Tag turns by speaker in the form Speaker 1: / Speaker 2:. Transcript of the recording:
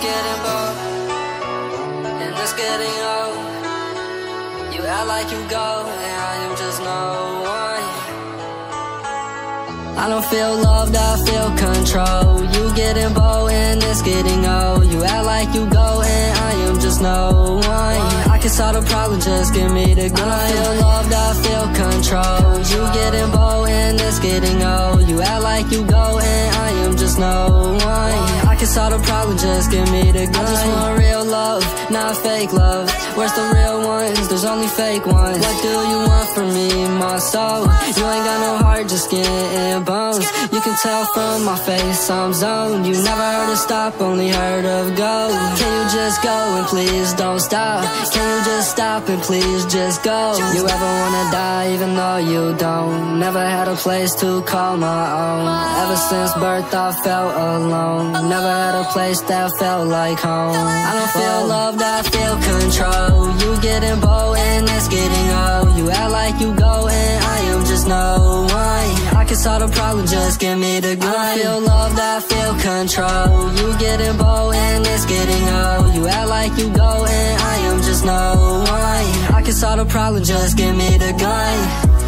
Speaker 1: getting bold and it's getting old. You act like you go, and I am just no one. I don't feel loved, I feel control. You getting bold and it's getting old. You act like you go, and I am just no one. I can solve the problem, just give me the gun. I don't feel loved, I feel control. You getting bold and it's getting old. You act like you go, and I am just no one. Can solve the problem, just give me the gun. I just want real love, not fake love. Where's the real ones? There's only fake ones. What do you want from me, my soul? You ain't got no heart, just skin and bones. You can tell from my face I'm zoned. You never heard of stop, only heard of go. Just go and please don't stop? Can you just stop and please just go? You ever wanna die even though you don't? Never had a place to call my own. Ever since birth I felt alone. Never had a place that felt like home. I don't feel loved, I feel control. You getting bold and it's getting old. You act like you go and I am just no one. I can solve the problem, just give me the gun. I feel loved, I feel control. You getting bold and it's getting old. You go and I am just no one. I can solve the problem, just give me the gun.